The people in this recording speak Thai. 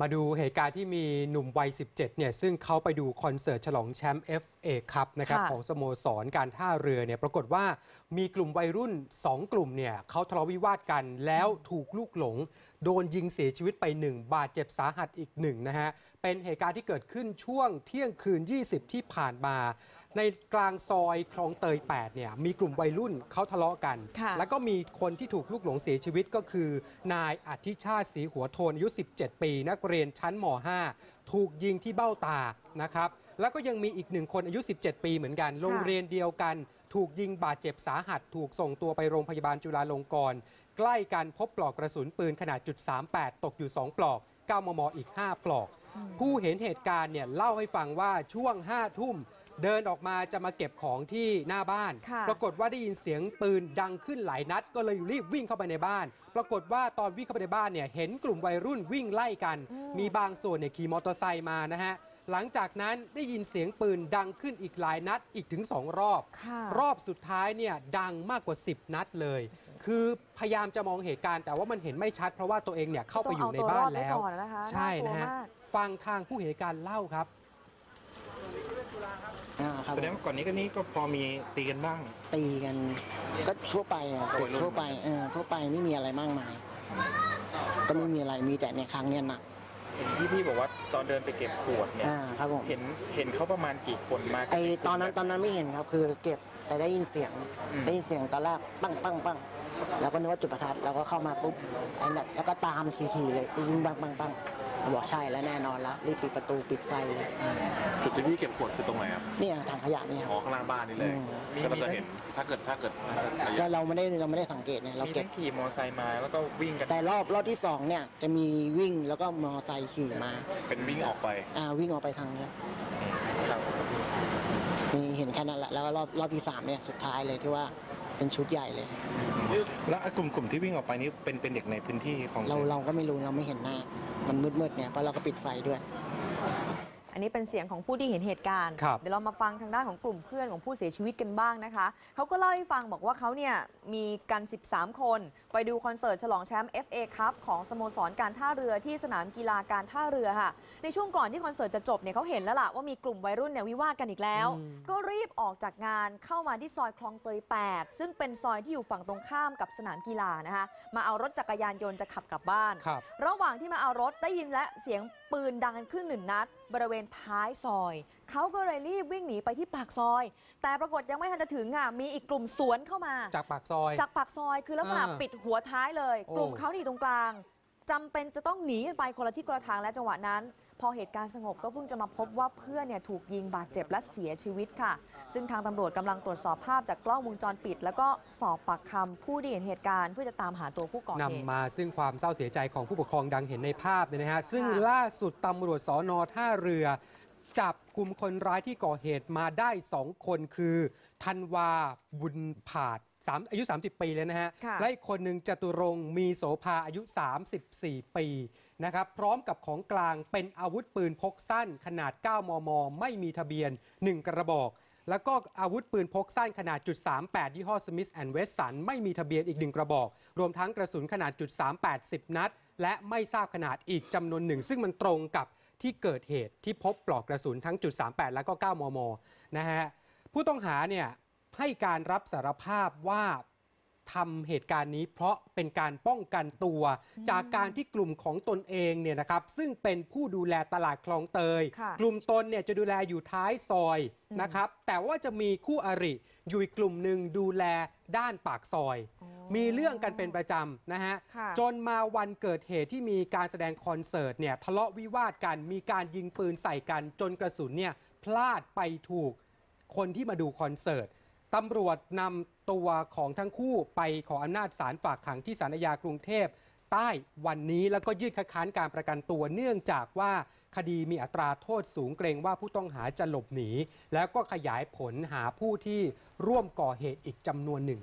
มาดูเหตุการณ์ที่มีหนุ่มวัย 17 เนี่ย ซึ่งเขาไปดูคอนเสิร์ตฉลองแชมป์ FA คัพนะครับค่ะ ของสโมสรการท่าเรือเนี่ย ปรากฏว่ามีกลุ่มวัยรุ่น 2 กลุ่มเนี่ยเขาทะเลาะวิวาทกันแล้วถูกลูกหลง โดนยิงเสียชีวิตไปหนึ่งบาดเจ็บสาหัสอีกหนึ่งนะฮะ เป็นเหตุการณ์ที่เกิดขึ้นช่วงเที่ยงคืน 20 ที่ผ่านมา ในกลางซอยคลองเตย8เนี่ยมีกลุ่มวัยรุ่นเขาทะเลาะกันค่ะแล้วก็มีคนที่ถูกลูกหลงเสียชีวิตก็คือ นายอธิชาติศรีหัวโทนอายุ 17 ปี นักเรียนชั้นม .5 ถูกยิงที่เบ้าตานะครับแล้วก็ยังมีอีกหนึ่งคนอายุ 17 ปีเหมือนกัน โรงเรียนเดียวกัน ถูกยิงบาดเจ็บสาหัส ถูกส่งตัวไปโรงพยาบาลจุฬาลงกรณ์ใกล้กันพบปลอกกระสุนปืนขนาดจุด38 ตกอยู่ 2 ปลอก 9 มม อีก 5 ปลอก ผู้เห็นเหตุการณ์เนี่ยเล่าให้ฟังว่าช่วง 5 ทุ่ม เดินออกมาจะมาเก็บของที่หน้าบ้านค่ะปรากฏว่าได้ยินเสียงปืนดังขึ้นหลายนัด ก็เลยรีบวิ่งเข้าไปในบ้าน ปรากฏว่าตอนวิ่งเข้าไปในบ้านเนี่ยเห็นกลุ่มวัยรุ่นวิ่งไล่กันอืมมีบางส่วนเนี่ยขี่มอเตอร์ไซค์มานะฮะหลังจากนั้นได้ยินเสียงปืนดังขึ้นอีกหลายนัดอีกถึง2รอบค่ะรอบสุดท้ายเนี่ยดังมากกว่า 10 นัดเลย คือพยายามจะมองเหตุการณ์แต่ว่ามันเห็นไม่ชัด เพราะว่าตัวเองเนี่ยเข้าไปอยู่ในบ้านแล้วต้องเอาตัวรอดไว้ก่อนนะคะใช่น่ากลัวนะฮะมากฟังทางผู้เห็นเหตุการณ์เล่าครับ อ่าครับแสดงว่าก่อนนี้ก็นี่ก็พอมีตีกันบ้าง ตีกันก็ทั่วไปอะก็วัยรุ่นทั่วไปเออทั่วไปไม่มีอะไรมากมาย ก็ไม่มีอะไรมีแต่ในครั้งเนี้ยหนัก เห็นที่พี่บอกว่าตอนเดินไปเก็บขวดเนี่ยอ่าครับผม เห็นเห็นเขาประมาณกี่คนมากัไอตอนนั้นตอนนั้นไม่เห็นครับ คือเก็บแต่ได้ยินเสียงอืมได้ยินเสียงตอนแรกปังปังปังแล้วก็นึกว่าจุดประทัดแล้วก็เข้ามาปุ๊บไอ้นั่นแล้วก็ตามทีทีๆเลยยิงปังปังปัง บอกใช่แล้วแน่นอนแล้วรีบปิดประตูปิดไฟเลยจุดที่พี่เก็บขวดคือตรงไหนครับเนี่ยถังขยะเนี่ยอ๋อข้างล่างบ้านนี่เลยอืมก็เราจะเห็นถ้าเกิดถ้าเกิดระก็ยะเราไม่ได้เราไม่ได้สังเกตเนี่ยเรามีเก็ทั้บงขี่มอเตอร์ไซค์มาแล้วก็วิ่งกันแต่รอบรอบที่สองเนี่ยจะมีวิ่งแล้วก็มอเตอร์ไซค์ขี่มา เป็นวิ่งออกไปอ่าวิ่งออกไปทางเนี้ยครับมีเห็นแค่นั้นแหละแล้วก็รอบรอบที่สามเนี่ยสุดท้ายเลยที่ว่า เป็นชุดใหญ่เลย แล้วไอ้กลุ่มกลุ่มที่วิ่งออกไปนี้เป็นเป็นเด็กในพื้นที่ของเราเราก็ไม่รู้เราไม่เห็นหน้า มันมืดๆเนี่ยเพราะเราก็ปิดไฟด้วย อันนี้เป็นเสียงของผู้ที่เห็นเหตุการณ์ ครับ เดี๋ยวเรามาฟังทางด้านของกลุ่มเพื่อนของผู้เสียชีวิตกันบ้างนะคะ เขาก็เล่าให้ฟังบอกว่าเขาเนี่ยมีกัน 13 คน ไปดูคอนเสิร์ตฉลองแชมป์ FA คัพของสโมสรการท่าเรือที่สนามกีฬาการท่าเรือค่ะ ในช่วงก่อนที่คอนเสิร์ตจะจบเนี่ยเขาเห็นแล้วล่ะว่ามีกลุ่มวัยรุ่นเนี่ยวิวาทกันอีกแล้ว อืม ก็รีบออกจากงานเข้ามาที่ซอยคลองเตย8ซึ่งเป็นซอยที่อยู่ฝั่งตรงข้ามกับสนามกีฬานะคะ มาเอารถจักรยานยนต์จะขับกลับบ้าน ครับ ระหว่างที่มาเอารถได้ยินและเสียงปืนดังกันขึ้นหนึ่งนัด บริเวณท้ายซอย เขาก็เลยรีบวิ่งหนีไปที่ปากซอย แต่ปรากฏยังไม่ทันจะถึงอะมีอีกกลุ่มสวนเข้ามา จากปากซอย จากปากซอยคือลักษณะอ่าปิดหัวท้ายเลยโอ้กลุ่มเขาที่อยู่ตรงกลาง จำเป็นจะต้องหนีกันไปคนละที่คนละทางและจังหวะนั้น พอเหตุการณ์สงบก็เพิ่งจะมาพบว่าเพื่อนเนี่ยถูกยิงบาดเจ็บและเสียชีวิตค่ะ ซึ่งทางตำรวจกำลังตรวจสอบภาพจากกล้องวงจรปิด แล้วก็สอบปากคำผู้ที่เห็นเหตุการณ์เพื่อจะตามหาตัวผู้ก่อเหตุนำมาซึ่งความเศร้าเสียใจของผู้ปกครองดังเห็นในภาพเนี่ยนะฮะซึ่งค่ะล่าสุดตำรวจสอนอท่าเรือ จับกลุ่มคนร้ายที่ก่อเหตุมาได้2คนคือธันวาบุญผาด สามอายุ 30 ปีเลยนะฮะ ค่ะและอีกคนหนึ่งจตุรงค์มีโสภาอายุ 34 ปีนะครับ พร้อมกับของกลางเป็นอาวุธปืนพกสั้นขนาด 9 มม ไม่มีทะเบียน 1 กระบอก แล้วก็อาวุธปืนพกสั้นขนาดจุด38 ยี่ห้อ Smith Wesson ไม่มีทะเบียนอีกหนึ่งกระบอก รวมทั้งกระสุนขนาดจุด38 10 นัด และไม่ทราบขนาดอีกจำนวนหนึ่ง ซึ่งมันตรงกับที่เกิดเหตุที่พบปลอกกระสุนทั้งจุด38 แล้วก็ 9 มม นะฮะ ผู้ต้องหาเนี่ย ให้การรับสารภาพว่าทำเหตุการณ์นี้เพราะเป็นการป้องกันตัวอืมจากการที่กลุ่มของตนเองเนี่ยนะครับซึ่งเป็นผู้ดูแลตลาดคลองเตย ค่ะกลุ่มตนเนี่ยจะดูแลอยู่ท้ายซอยอืม นะครับ แต่ว่าจะมีคู่อริอยู่อีกกลุ่มหนึ่งดูแลด้านปากซอยอ๋อมีเรื่องกันเป็นประจำนะฮะ ค่ะจนมาวันเกิดเหตุที่มีการแสดงคอนเสิร์ตเนี่ยทะเลาะวิวาทกัน มีการยิงปืนใส่กัน จนกระสุนเนี่ยพลาดไปถูกคนที่มาดูคอนเสิร์ต ตำรวจนำตัวของทั้งคู่ไปขออำนาจศาลฝากขังที่ศาลอาญากรุงเทพใต้วันนี้แล้วก็ยื่นคัดค้านการประกันตัวเนื่องจากว่าคดีมีอัตราโทษสูงเกรงว่าผู้ต้องหาจะหลบหนีแล้วก็ขยายผลหาผู้ที่ร่วมก่อเหตุอีกจำนวนหนึ่ง